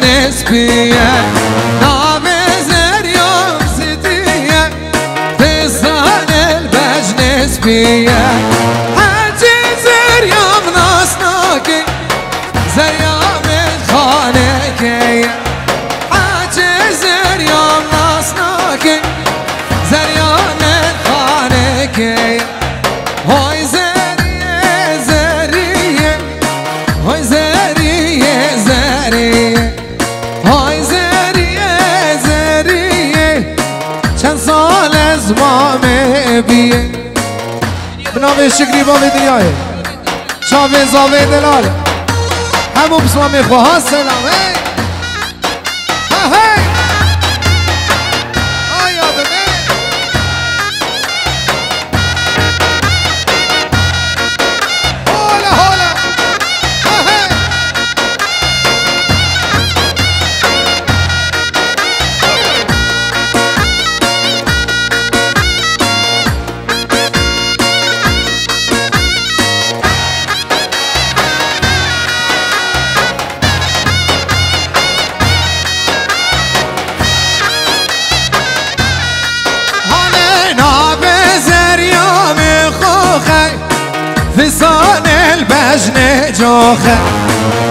البجن سبية نام زريوم ستية في صال البجن سبية حاجي بنام شکری با دنیای چاوه زاوه دلال همو بسمام خواه سلام فصان البجن جوخي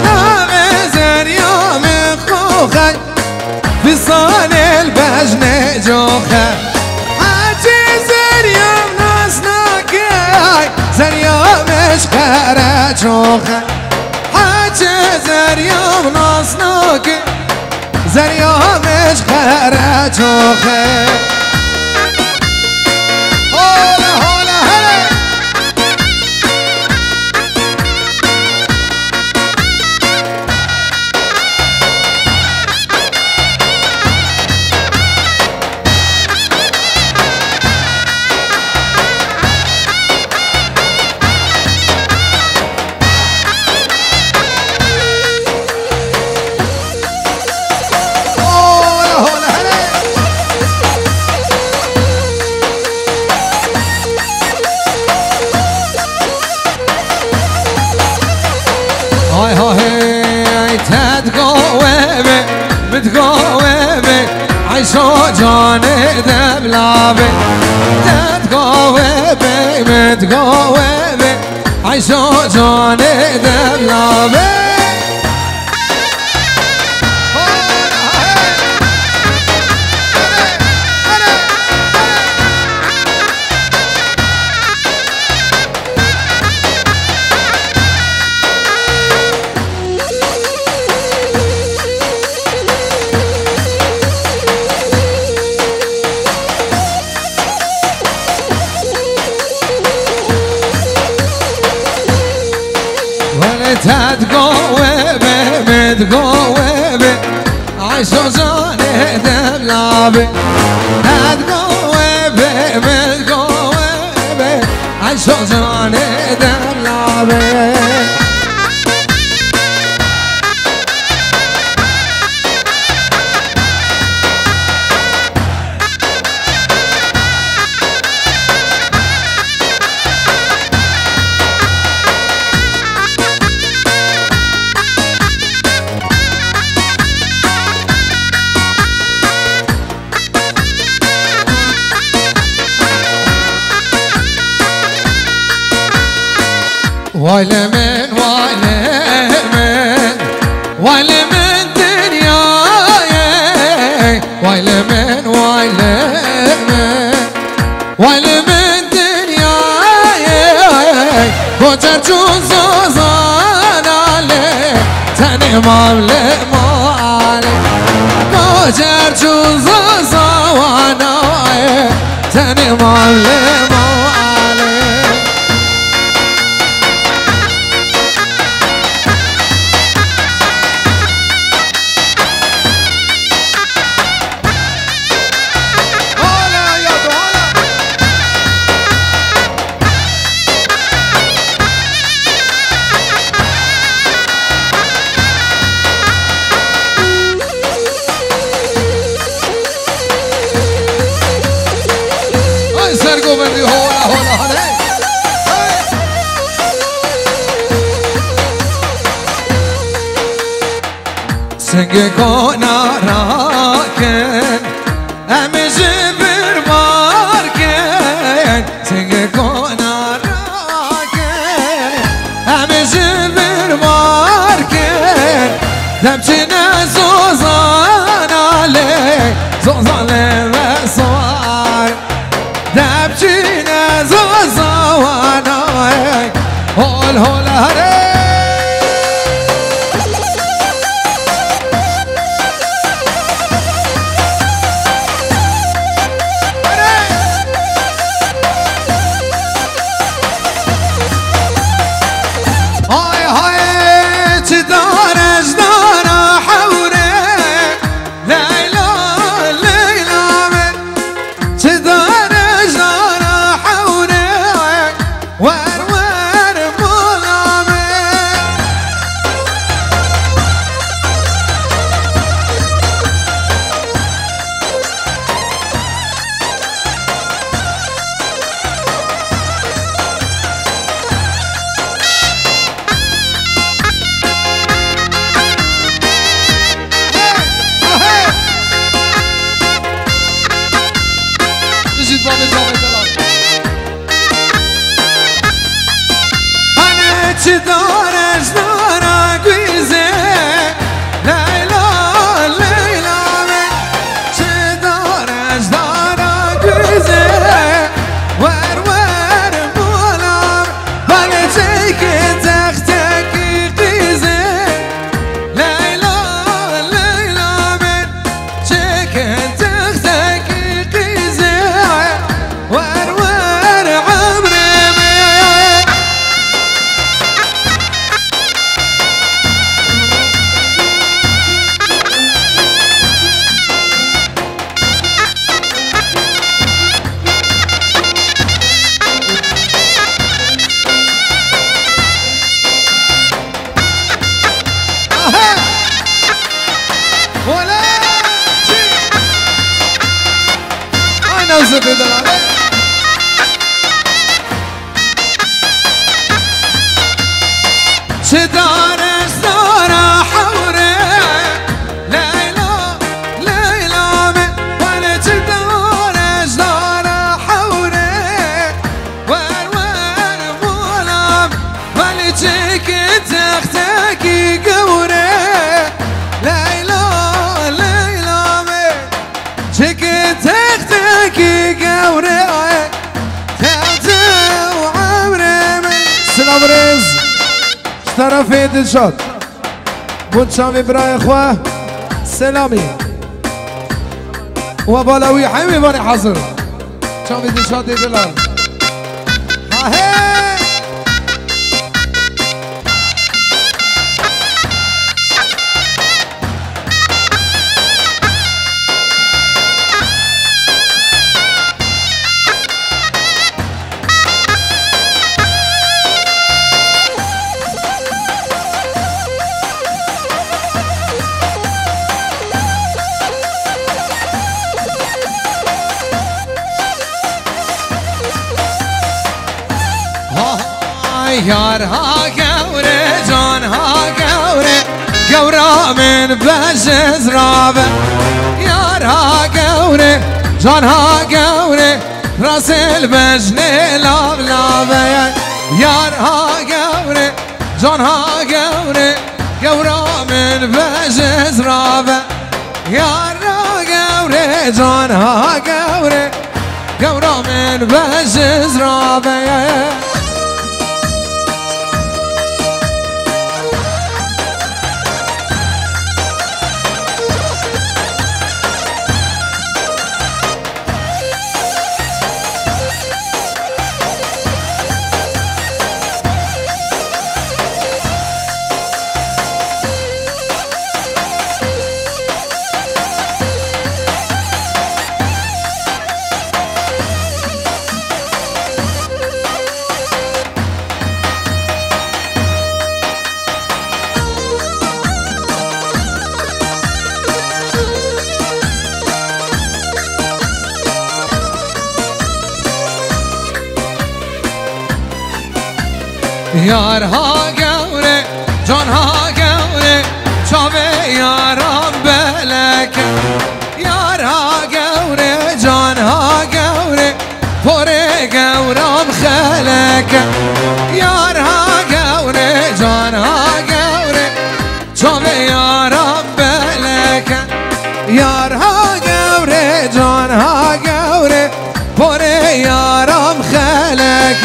نا بزريوم خوخي فصان البجن جوخي حاجي زريوم ناسناكي زريوم اشكارا جوخي حاجي زريوم ناسناكي زريوم اشكارا جوخي هولا هاي هاي تتقومي متقومي عيشو جاني دبلابي تتقومي متقومي عيشو جاني دبلابي ولا تتقومي متقومي عيشو جاني دبلابي Vay lemen, vay dünyaya. Vay lemen, vay dünyaya. Kocar cüzü zanale Seni mavle male Kocar cüzü zanale Seni mavle singe ko na Isabel طرفي دلشاد. بونشامي براي اخوه سلامي وبلاوي حيوي باني حاضر. شامي دلشاد دلال یارها گوره جانها گوره گورا من بزز رابه یارها گوره جانها گوره راسل بجنه لاب لابه. یارها گوره جانها گوره گورا من بجز رابه یارها گوره جانها گوره گورا من بجز رابه یار ها گوره جان ها گوره چاوه یاران بلک یار ها گوره جان ها گوره پر گورم خلک یار ها گوره جان ها گوره چاوه یاران بلک یار ها گوره جان ها گوره پر یارم خلک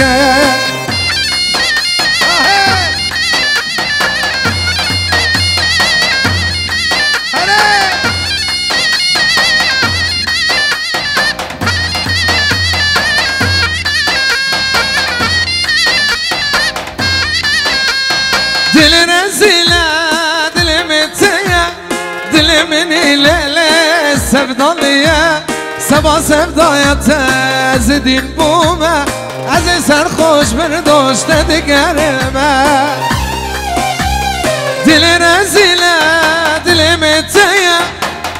دل منی لیله سفدالیه سبا سفدایت از دین بومه از سرخوش برداشته دگرمه دل نزیله دل متیه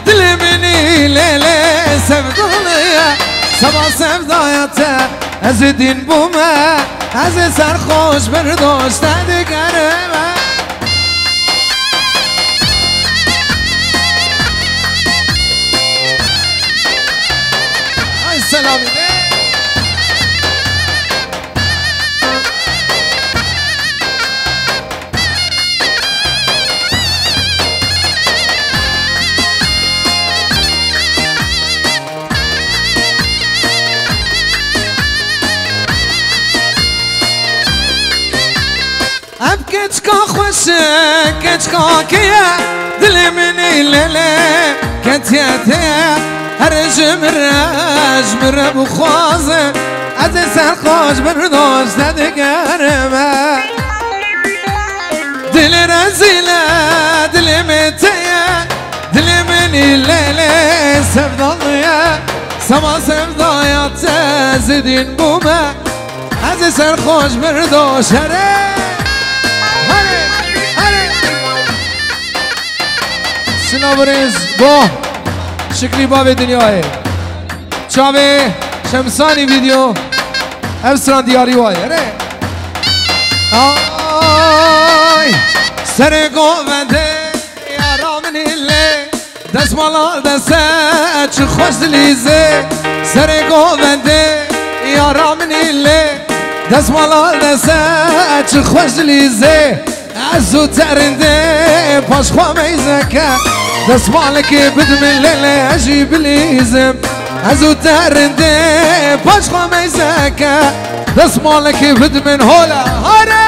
دل منی لیله سفدالیه سبا سفدایت از دین بومه از سرخوش برداشته دگرمه Ay selamı be. اب کچکا خوشه کچکا کیه دل منی هر جمره جمره بخوازه از سرخوش برداشته دگرمه دل رزیله دل متیه دل منی لیله سفدالویه سما سفدایت زدین بومه. از سرخوش برداشته سنابریز با شکلی باب دنیای. چاوه شمسانی ویدیو. افسران دیاری وای. اره. آی. سر گوونده یارا من ایله دست مالا دسته چه خوش دلیزه. سر گوونده یارا من ایله دست مالا دسته چه خوش دلیزه. از او ترنده پاش خواه میزکه نسمع لك بدم الليلة أجيب الإزم أزو تهرندي باش خميسك نسمع لك بدم هولا هاري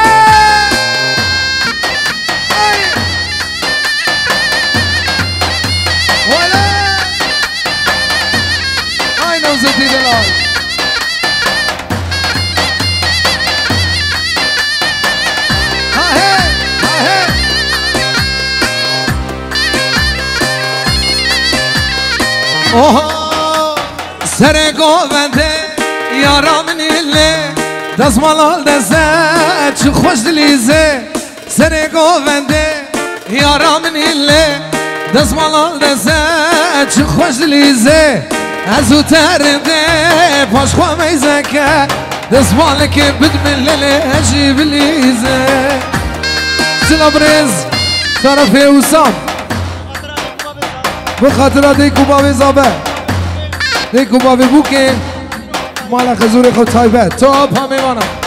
Zedilelal اوه سر گوونده یارا من ایله دست مالال دسته چه خوش دلیزه. سر گوونده یارا من ایله دست مالال دسته چه خوش دلیزه. از او ترده پاش خواه میزکه دست مالک بد من لیله عجیب لیزه. سلام رز طرف اوسام. به خاطر دیکو باب زابه. دیکو باب بوکه. مال خزور خود تایبه. توب همه مانم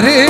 amaré.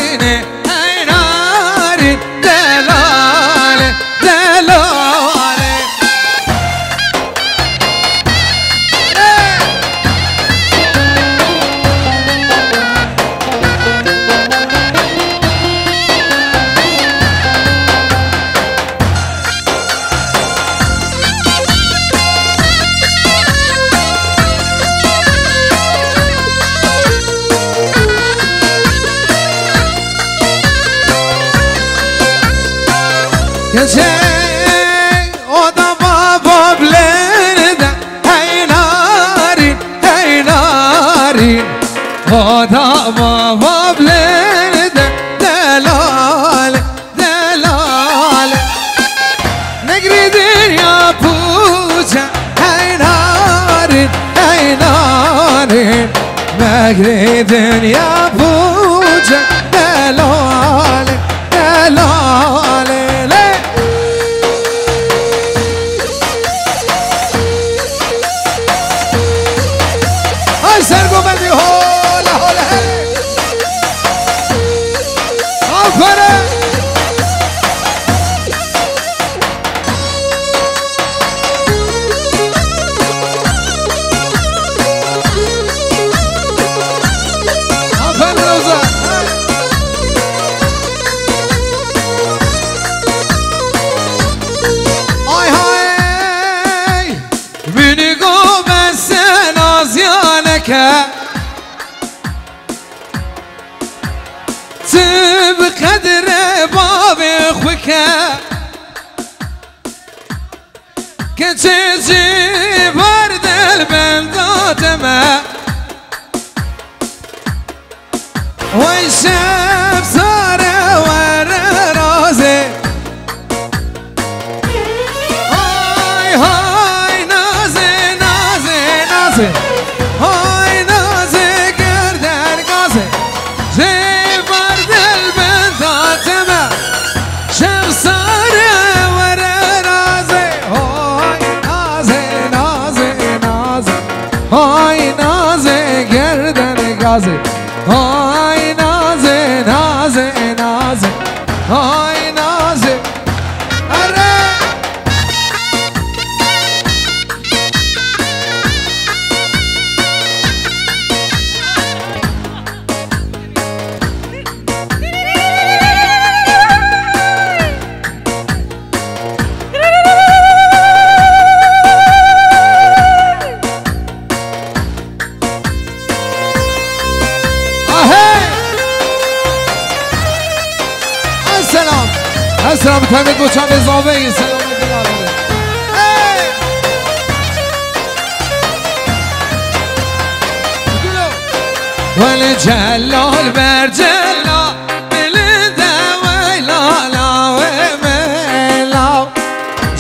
casa. Oh!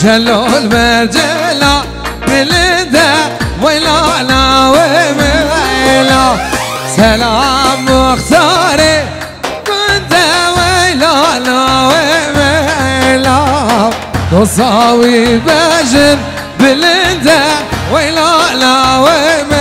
جلول المرجلة بلدا ويلا. لا ويلا. سلام مختاري كنت ويلا لا ويلا. تصاوي بجن بلدا ويلا لا ويلا.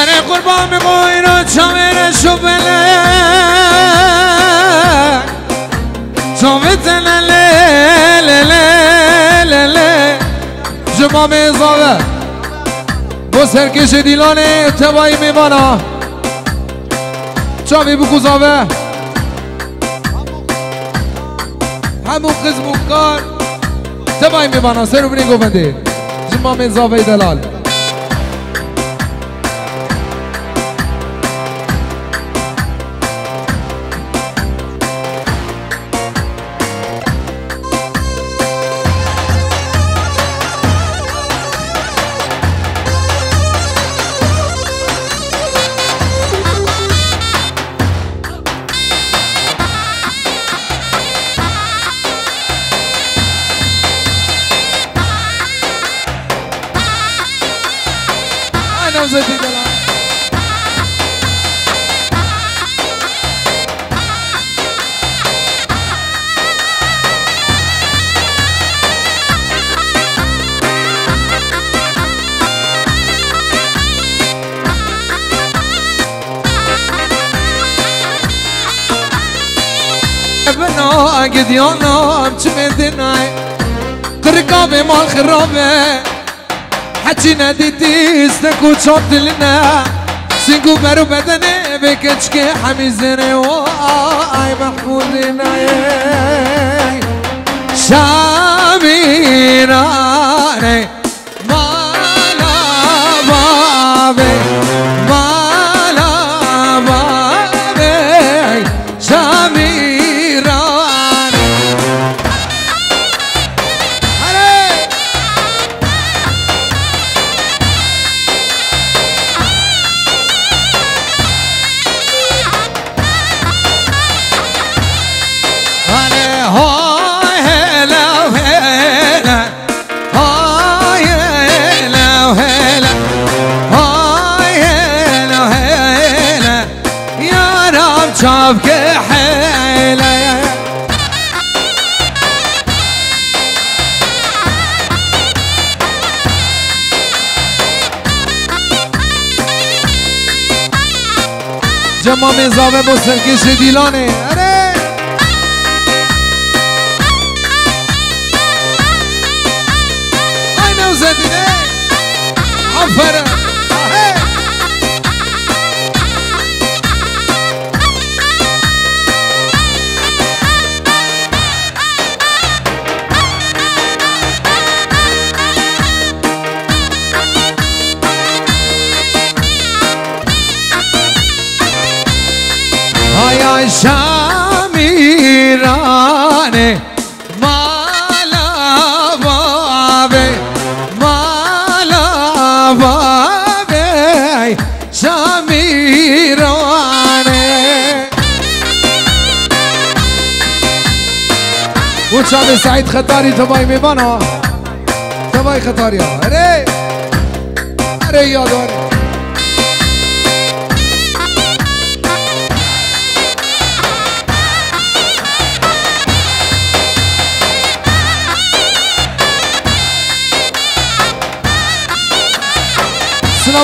زن قربان می‌گوین و چامر شو بله چامت لله جمام ازاوه با سرکش دیلان تبایی میوانا چاوی بکوزاوه همون قسم کار تبایی میوانا سر رو بینی گفنده جمام ازاوه دلال. بنا قد يوم تمدناي تركابي مال خرابه. حجينا ديتي استكو تشوت لنا سنقو برو بدني بكتشكي حميزني واي محمودنا شاميراني مالا وابكي حيلة. بو سرکش دیلانه. آره. آی نوزدینه. آفره شامیرانه مالا بابه مالا بابه شامیرانه بود شاب سعید خطاری تبای میبانا تبای خطاری أري. اره اره یادواره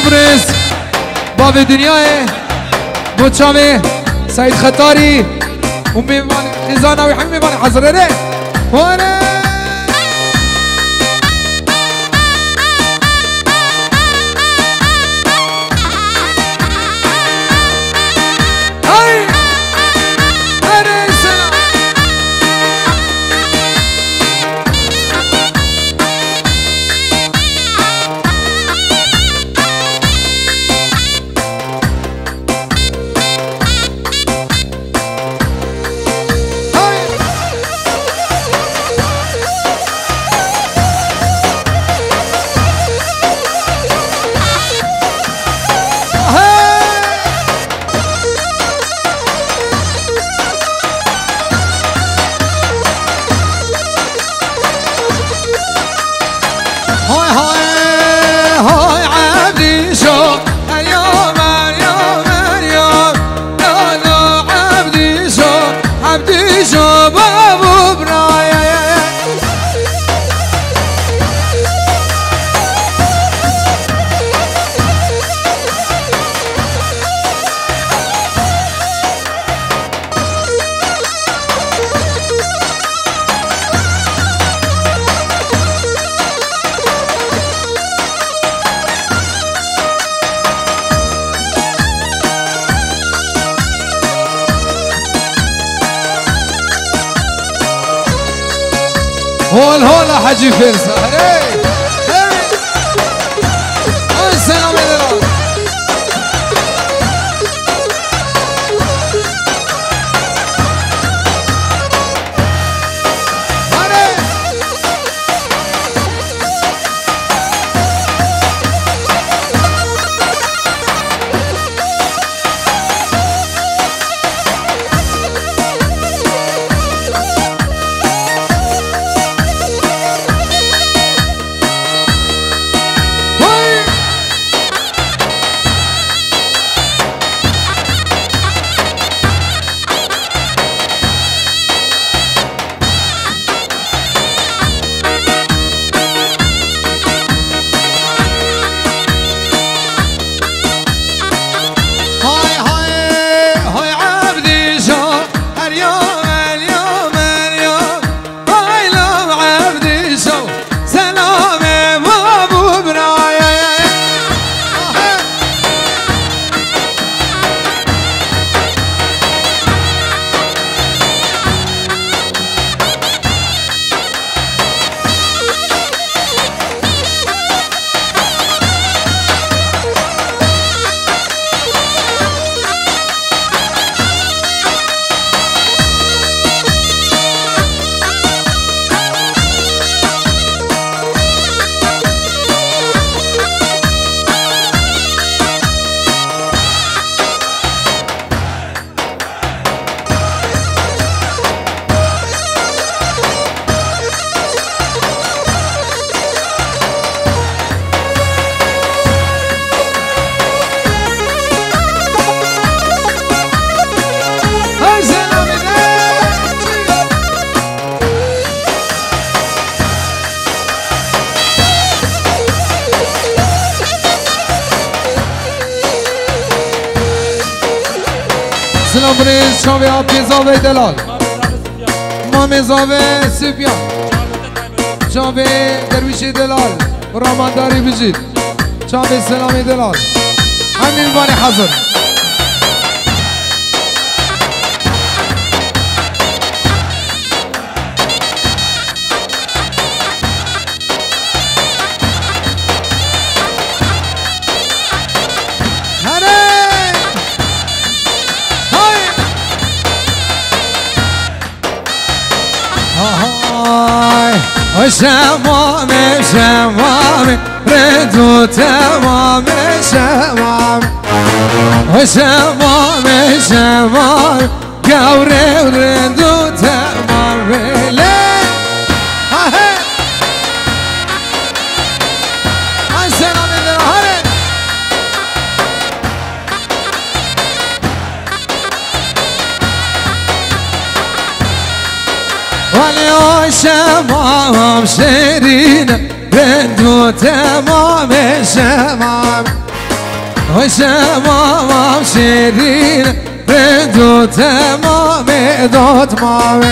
قبرص باب دنياي متشامي سعيد خطاري ومبيبان خزانة ويحمي بان حزرنا وأنا شاوی آبی زاوی دلال. مام زاوی سپیان شاوی درویش دلال. رامانداری بجید شاوی سلامی دلال. همین بانی حضر شمام شمام ردو تمام شمام شمام شمام قوري ردو شمام شيرين بدو تمام شباب شمام شيرين بدو تمام دو تمام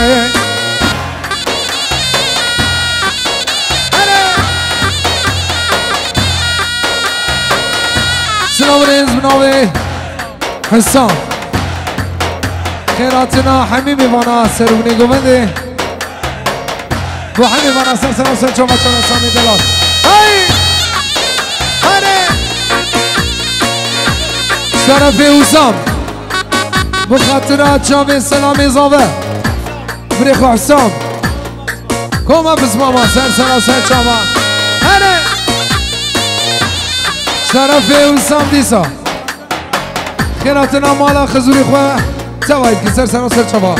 سلام بنوبي حسام. خيراتنا حميمي بناصر قمدي با همین من سر چون بچه دلال های آره! شرف اوسام بخاطر جام سلام اضافه. بریخ و حسام کما بس ماما سر سلام سر چاما آره! شرف اوسام دیسا. خیراتنا مالا خزوری خواه. تواید که سر سلام سر چاما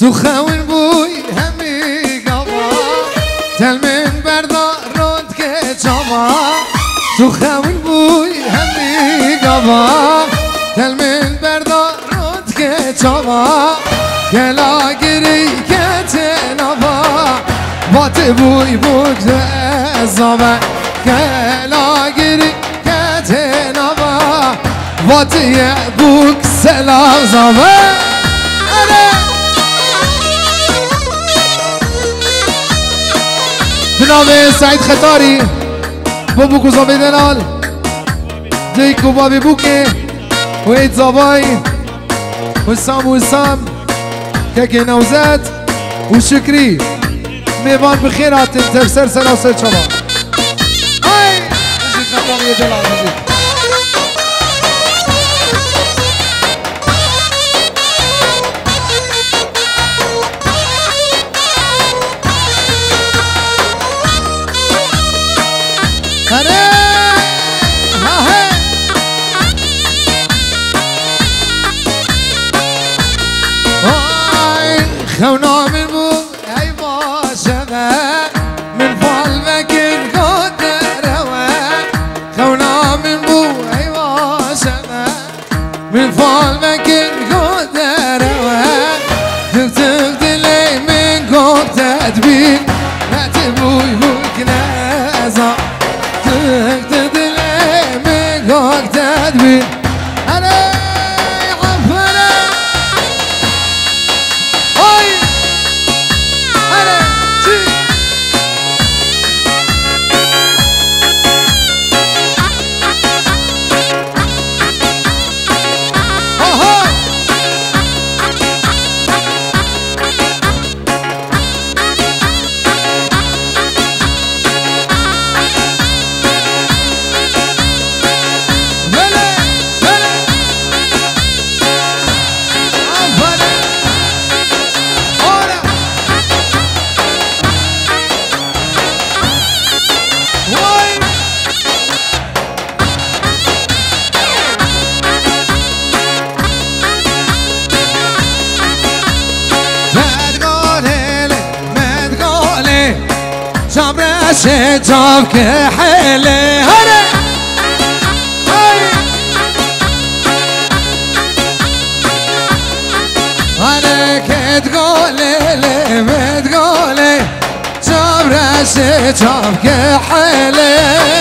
تو خون بوی همی گاوا تل من بردارند که جاما تو خون بوی همی گاوا تل من بردارند که جاما گلا گری که تنابا بات بوی بگد ازامه گلا گری که تنابا بات یه بوک سلام زامه جناب سعید خطاری. بابو کو زابی دلال دی کو و اید زابای وسام وسام کک نوزد. و شکری. میوان بخیر آتیم تفسر سر و سر چما ای! موسیقی دلال موسیقی شجرك حلي هلا. عليك تقولي لي حلي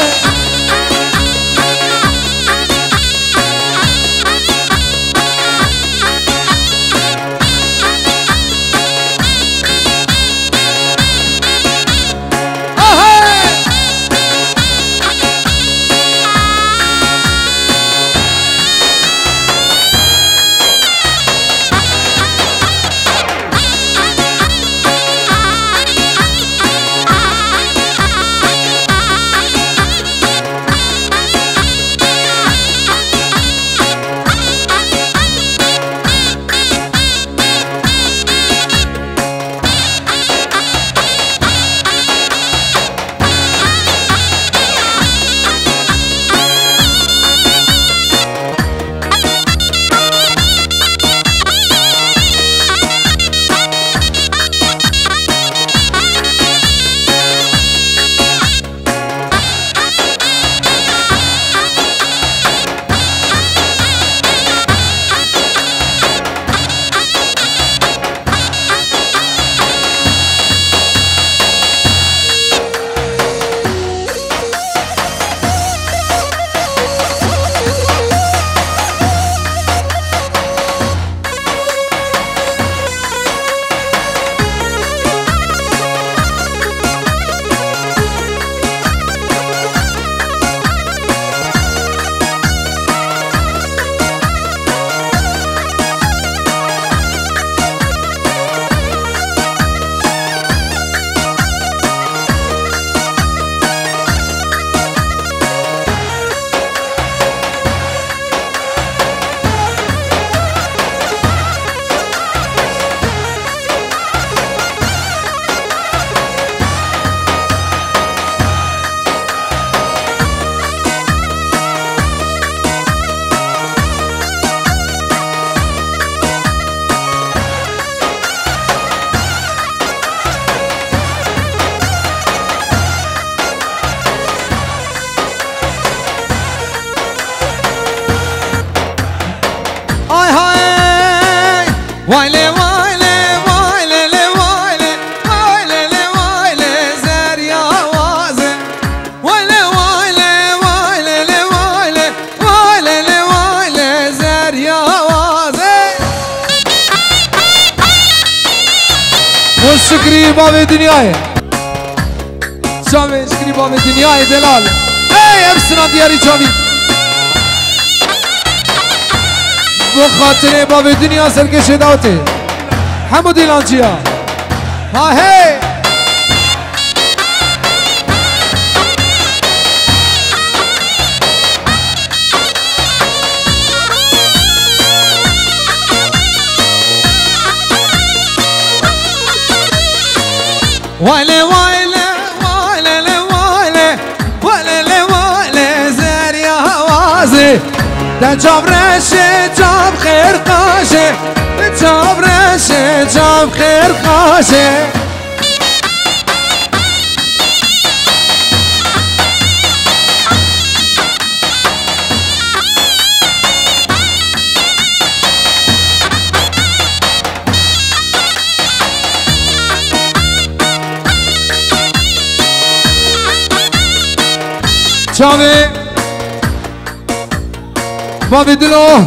ابسنا دياري شامي بخاطر باب دنیا سرکش داوته حمود ایلانچیا ها هی. ويلي ويلي ده جاب رشي جاب خير قاشي جاب رشي جاب خير قاشي شامي ما بدلو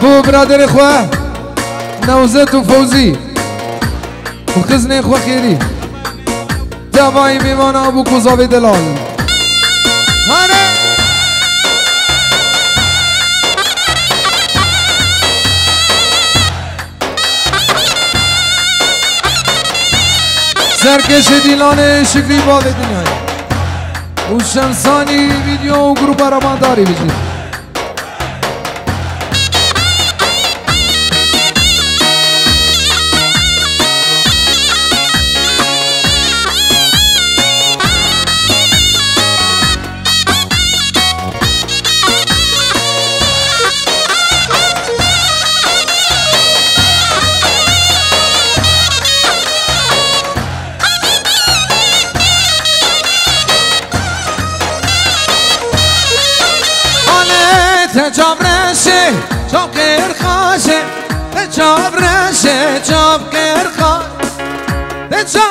بو برادر خواه نوزت و فوزی و خزن خواه خیری دوای میوان ابو کذاب دلال هره سرکش دیلان شکری با دنیای او شمسانی ویدیو و گروه برمان داری بیدید جاب رشه جاب غیر خاشه جاب رشه جاب غیر خاشه